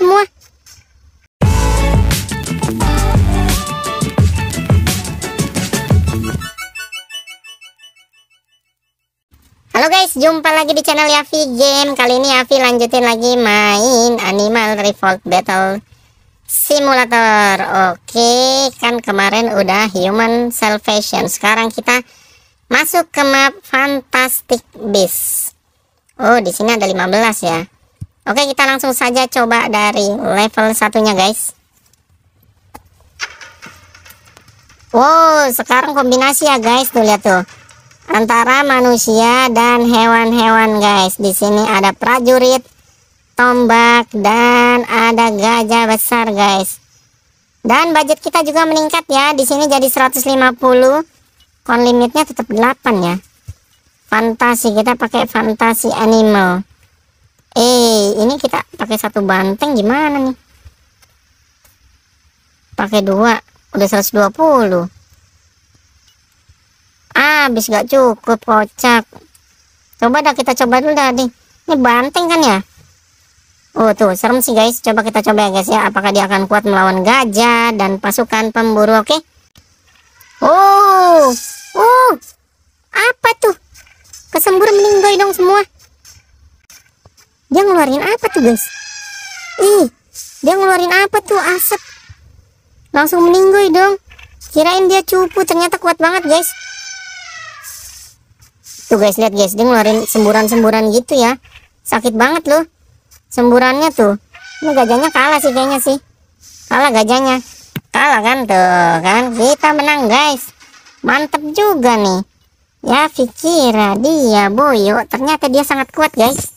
semua. Halo guys, jumpa lagi di channel Yavi Game. Kali ini Yavi lanjutin lagi main Animal Revolt Battle Simulator. Oke, kan kemarin udah Human Salvation. Sekarang kita masuk ke map Fantastic Beast. Oh, di sini ada 15 ya. Oke, kita langsung saja coba dari level satunya, guys. Wow, sekarang kombinasi ya, guys. Tuh lihat tuh. Antara manusia dan hewan-hewan guys. Di sini ada prajurit tombak dan ada gajah besar guys. Dan budget kita juga meningkat ya. Di sini jadi 150 kon limitnya tetap 8 ya. Fantasi kita pakai fantasi animal eh ini kita pakai satu banteng gimana nih? Pakai dua udah 120 habis gak cukup kocak. Coba dah kita coba dulu dah nih ini banteng kan ya? Oh tuh serem sih guys. Coba kita coba ya guys ya. Apakah dia akan kuat melawan gajah dan pasukan pemburu oke? Okay? Oh Oh apa tuh? Kesembur meninggoy dong semua dia ngeluarin apa tuh guys ih dia ngeluarin apa tuh asap langsung meninggoy dong kirain dia cupu ternyata kuat banget guys Tuh guys, lihat guys, dia ngeluarin semburan-semburan gitu ya. Sakit banget loh. Semburannya tuh. Ini gajahnya kalah sih kayaknya sih. Kalah gajahnya. Kalah kan tuh kan. Kita menang guys. Mantep juga nih. Ya Fikira dia boyo. Ternyata dia sangat kuat guys.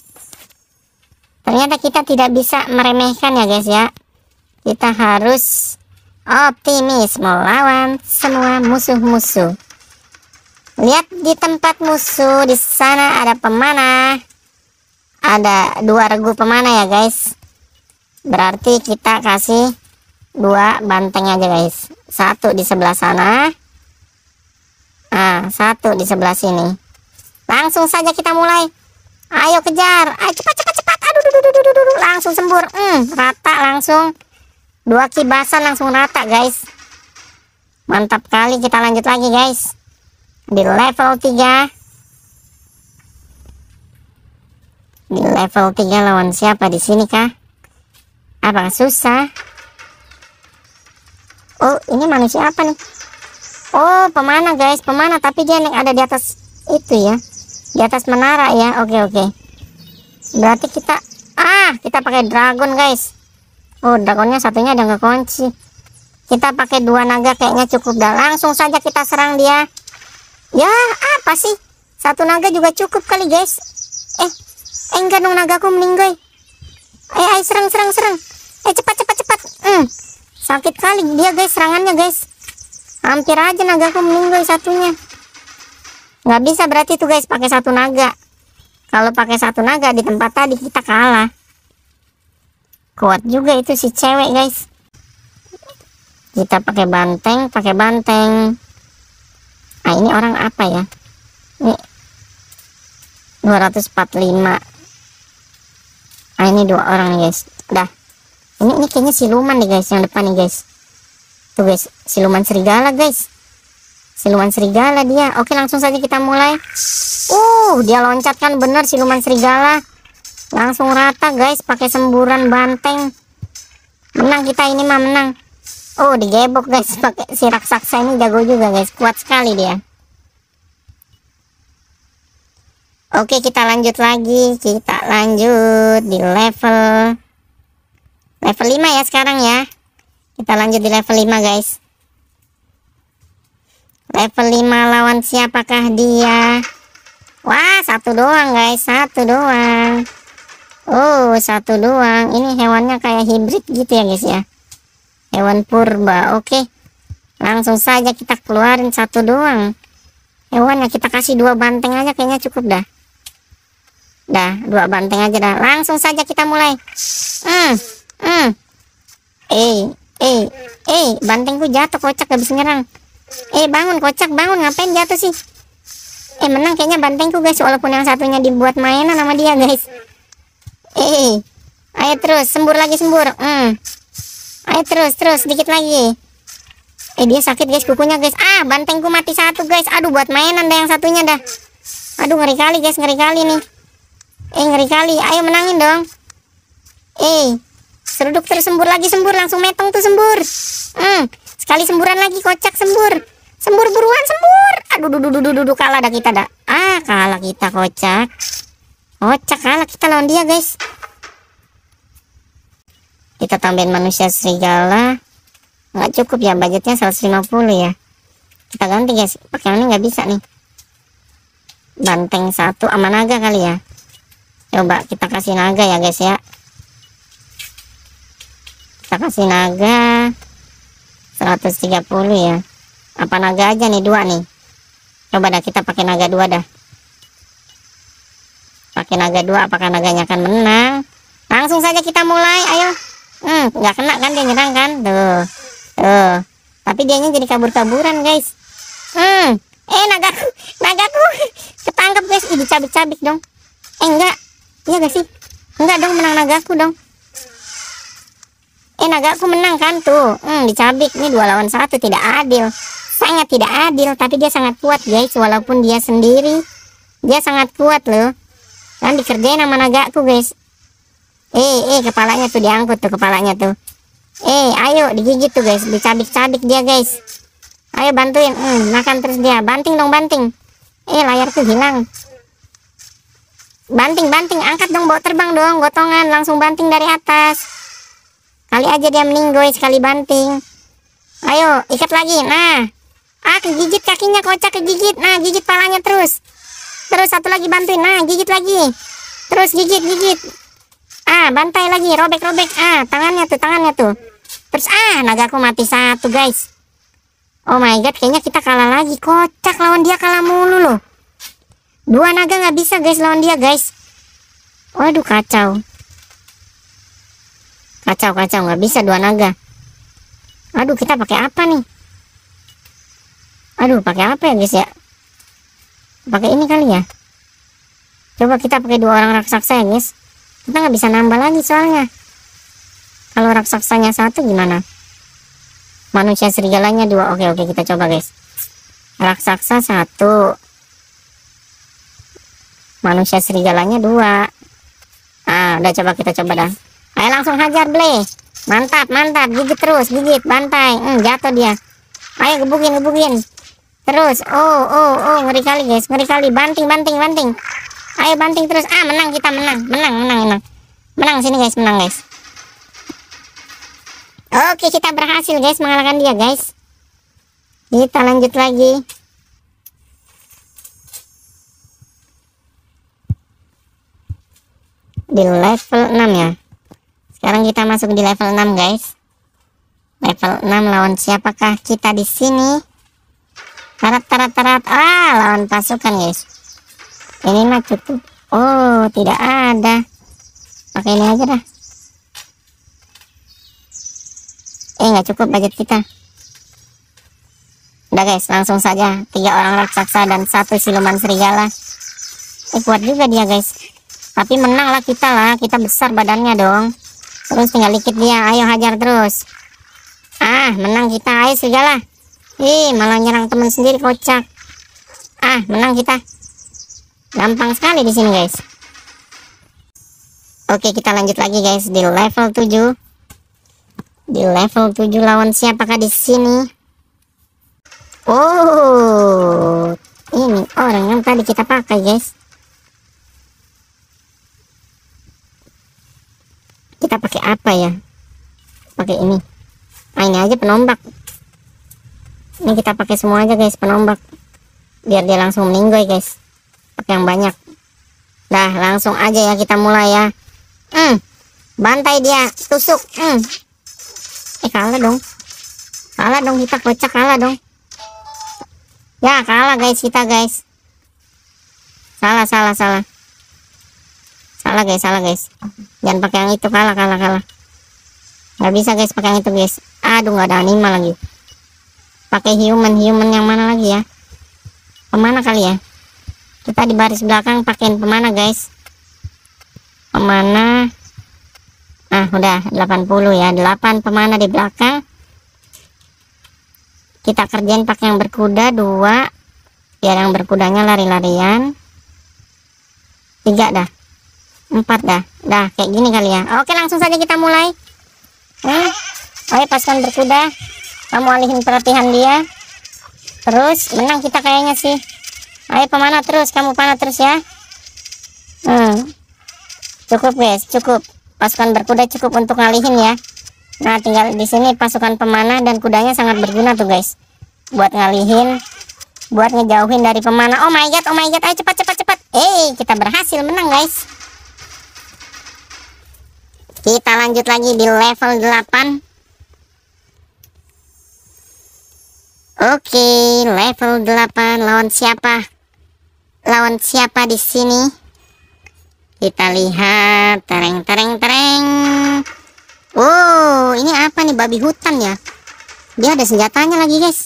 Ternyata kita tidak bisa meremehkan ya guys ya. Kita harus optimis melawan semua musuh-musuh. Lihat di tempat musuh di sana ada pemanah. Ada dua regu pemanah ya guys. Berarti kita kasih dua banteng aja guys. Satu di sebelah sana. Ah, satu di sebelah sini. Langsung saja kita mulai. Ayo kejar. Ayo cepat cepat langsung sembur. Hmm, rata langsung. Dua kibasan langsung rata guys. Mantap kali kita lanjut lagi guys. Di level 3 di level 3 lawan siapa di sini kah? Apakah susah? Oh ini manusia apa nih? Oh pemanah guys? Pemanah tapi dia yang ada di atas itu ya. Di atas menara ya. Oke oke. Berarti kita kita pakai dragon guys oh dragonnya satunya ada nggak kunci kita pakai dua naga kayaknya cukup dah langsung saja kita serang dia Ya, apa sih? Satu naga juga cukup kali, guys. Eh, eh enggak dong nagaku meninggal. Eh, ayo serang, serang, serang. Eh, cepat, cepat, cepat. Hmm, sakit kali dia, guys, serangannya, guys. Hampir aja nagaku meninggal satunya. Nggak bisa berarti tuh, guys, pakai satu naga. Kalau pakai satu naga di tempat tadi kita kalah. Kuat juga itu si cewek, guys. Kita pakai banteng, pakai banteng. Nah ini orang apa ya? Ini 245 nah ini dua orang nih guys. Udah ini ini kayaknya siluman nih guys yang depan nih guys. Tuh guys siluman serigala guys. Siluman serigala dia. Oke langsung saja kita mulai. Uh dia loncatkan. Bener siluman serigala langsung rata guys pakai semburan banteng. Menang kita ini mah menang. Oh digebok guys pakai si raksasa ini jago juga guys kuat sekali dia. Oke kita lanjut lagi kita lanjut di level level 5 ya sekarang ya. Kita lanjut di level 5 guys. Level 5 lawan siapakah dia? Wah satu doang guys satu doang Oh satu doang. Ini hewannya kayak hibrid gitu ya guys ya. Hewan purba. Oke. Langsung saja kita keluarin satu doang. Hewannya kita kasih dua banteng aja kayaknya cukup dah. Dah dua banteng aja dah. Langsung saja kita mulai. Hmm hmm. Eh eh eh bantengku jatuh kocak gak bisa nyerang. Eh bangun kocak bangun. Ngapain jatuh sih? Eh menang kayaknya bantengku guys walaupun yang satunya dibuat mainan sama dia guys eh ayo terus sembur lagi sembur. Hmm. ayo terus terus sedikit lagi. Eh dia sakit guys kukunya guys. Ah bantengku mati satu guys. Aduh buat mainan dah yang satunya dah. Aduh ngeri kali guys ngeri kali nih. Eh ngeri kali. Ayo menangin dong. Eh seruduk terus sembur lagi sembur. Langsung metong tuh sembur. Hmm. sekali semburan lagi kocak sembur. Sembur buruan sembur. Aduh dudu dudu dudu kalah dah kita dah. Ah kalah kita kocak kocak kalah kita lawan dia guys. Kita tambahin manusia serigala. Nggak cukup ya budgetnya 150 ya. Kita ganti guys. Pakai ini nggak bisa nih. Banteng satu sama naga kali ya. Coba kita kasih naga ya guys ya. Kita kasih naga. 130 ya. Apa naga aja nih dua nih. Coba dah kita pakai naga dua dah pakai naga dua apakah naganya akan menang? Langsung saja kita mulai ayo. Hmm nggak kena kan dia nyerang kan? Tuh tuh. Tapi dianya jadi kabur-kaburan guys. Hmm eh nagaku nagaku ketangkep guys. Ini cabik-cabik dong. Eh enggak. Iya gak sih? Enggak dong menang nagaku dong. Eh nagaku menang kan? Tuh hmm dicabik. Ini dua lawan satu tidak adil. Sangat tidak adil tapi dia sangat kuat guys. Walaupun dia sendiri dia sangat kuat loh kan dikerjain sama nagaku guys. Eh eh kepalanya tuh diangkut tuh kepalanya tuh. Eh ayo digigit tuh guys. Dicabik-cabik dia guys. Ayo bantuin. Hmm, makan terus dia. Banting dong banting. Eh layar tuh hilang. Banting banting. Angkat dong bawa terbang dong. Gotongan langsung banting dari atas. Kali aja dia meninggoy sekali banting. Ayo ikat lagi. Nah. Ah kegigit kakinya kocak kegigit. Nah gigit palanya terus terus satu lagi bantuin. Nah gigit lagi. Terus gigit gigit. Ah bantai lagi. Robek-robek. Ah tangannya tuh tangannya tuh. Terus ah nagaku mati satu guys. Oh my god kayaknya kita kalah lagi. Kocak lawan dia kalah mulu loh. Dua naga nggak bisa guys lawan dia guys. Waduh kacau. Kacau kacau. Nggak bisa dua naga. Aduh kita pakai apa nih? Aduh pakai apa ya guys ya pakai ini kali ya? Coba kita pakai dua orang raksasa ya guys kita nggak bisa nambah lagi soalnya. Kalau raksasanya satu gimana? Manusia serigalanya dua. Oke oke kita coba guys. Raksasa satu. Manusia serigalanya dua. Ah udah coba kita coba dah. Ayo langsung hajar ble. Mantap mantap. Gigit terus gigit bantai. Hmm, jatuh dia. Ayo gebukin gebukin terus oh oh oh ngeri kali guys. Ngeri kali. Banting banting banting. Ayo banting terus. Ah menang kita menang. Menang menang menang. Menang sini guys. Menang guys. Oke kita berhasil guys mengalahkan dia guys. Kita lanjut lagi. Di level 6 ya. Sekarang kita masuk di level 6 guys. Level 6 lawan siapakah kita di sini tarat tarat tarat. Ah lawan pasukan guys. Ini mah cukup. Oh tidak ada. Pakai ini aja dah. Eh nggak cukup budget kita. Udah guys langsung saja. Tiga orang raksasa dan satu siluman serigala. Eh kuat juga dia guys. Tapi menang lah kita lah. Kita besar badannya dong. Terus tinggal dikit dia. Ayo hajar terus. Ah menang kita. Ayo serigala ih malah nyerang teman sendiri kocak. Ah menang kita. Gampang sekali di sini guys. Oke kita lanjut lagi guys di level 7 di level 7 lawan siapakah di sini? Oh ini orang yang tadi kita pakai guys. Kita pakai apa ya? Pakai ini. Ah, ini aja penombak ini kita pakai semua aja guys penombak biar dia langsung meninggoy guys. Yang banyak. Dah langsung aja ya kita mulai ya. Hmm, bantai dia tusuk. Hmm. eh kalah dong. Kalah dong kita kocak kalah dong. Ya kalah guys kita guys. Salah salah salah. Salah guys salah guys. Jangan pakai yang itu. Kalah kalah kalah. Nggak bisa guys pakai yang itu guys. Aduh nggak ada anima lagi pakai human human yang mana lagi ya? Ke mana kali ya? Kita di baris belakang pakein pemana guys? Pemana? Ah udah 80 ya. 8 pemana di belakang. Kita kerjain pakai yang berkuda dua. Biar yang berkudanya lari-larian. Tiga dah. Empat dah. Dah kayak gini kali ya. Oke langsung saja kita mulai. Eh, oke pasukan berkuda kamu alihin perhatian dia terus menang kita kayaknya sih ayo pemana terus kamu panah terus ya hmm. cukup guys cukup pasukan berkuda cukup untuk ngalihin ya Nah, tinggal di sini pasukan pemanah dan kudanya sangat berguna tuh, guys. Buat ngalihin, buat ngejauhin dari pemanah. Oh my god, oh my god. Ayo cepat cepat cepat. Eh, kita berhasil menang, guys. Kita lanjut lagi di level 8. Oke, level 8 lawan siapa? Lawan siapa di sini? Kita lihat tereng tereng tereng. Oh, ini apa nih babi hutan ya? Dia ada senjatanya lagi, guys.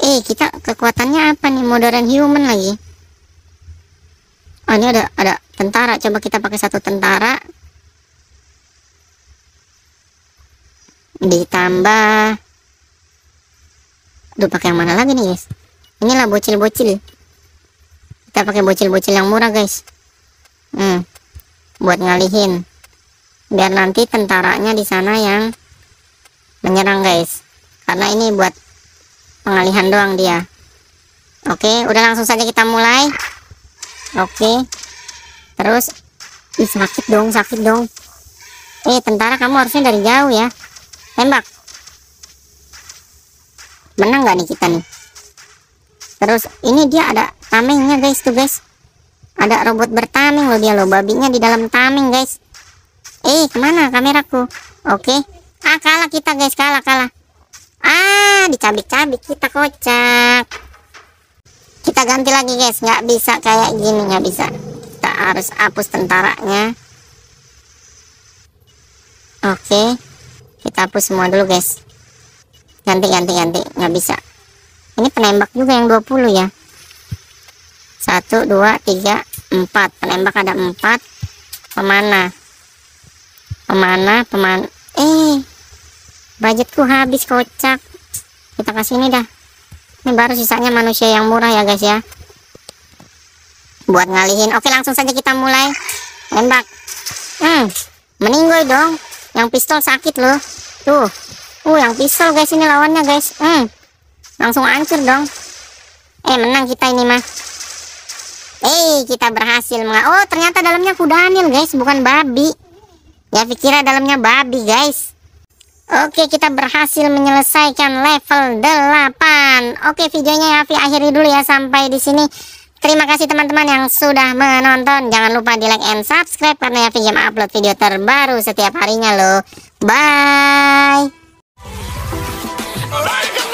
Eh, kita kekuatannya apa nih? Modern human lagi. Oh, ini ada ada tentara. Coba kita pakai satu tentara. Ditambah Aduh, pakai yang mana lagi nih, guys? Inilah bocil-bocil. Kita pakai bocil-bocil yang murah, guys. Hmm. Buat ngalihin biar nanti tentaranya di sana yang menyerang guys karena ini buat pengalihan doang dia oke udah langsung saja kita mulai oke terus Ih, sakit dong sakit dong eh tentara kamu harusnya dari jauh ya tembak menang gak nih kita nih? Terus ini dia ada tamengnya guys tuh guys. Ada robot bertameng loh dia loh. Babinya di dalam tameng guys. Eh ke mana kameraku? Oke. Ah kalah kita guys. Kalah kalah. Ah dicabik-cabik kita kocak. Kita ganti lagi guys. Nggak bisa kayak gini nggak bisa. Kita harus hapus tentaranya. Oke. Kita hapus semua dulu guys ganti ganti ganti nggak bisa ini penembak juga yang 20 ya satu dua tiga empat penembak ada empat pemanah Pemana, peman. Eh, budgetku habis kocak. Kita kasih ini dah. Ini baru sisanya manusia yang murah ya guys ya. Buat ngalihin. Oke langsung saja kita mulai. Tembak. Hmm, meninggoy dong. Yang pistol sakit loh. Tuh. Uh, yang pistol guys ini lawannya guys. Hmm, langsung hancur dong. Eh, menang kita ini mah. Eh, kita berhasil. Oh, ternyata dalamnya kudanil guys, bukan babi. Ya pikirnya dalamnya babi guys Oke kita berhasil menyelesaikan level 8 Oke videonya ya Avi akhiri dulu ya sampai di sini Terima kasih teman-teman yang sudah menonton Jangan lupa di like and subscribe Karena Yavi game upload video terbaru setiap harinya loh Bye Alright.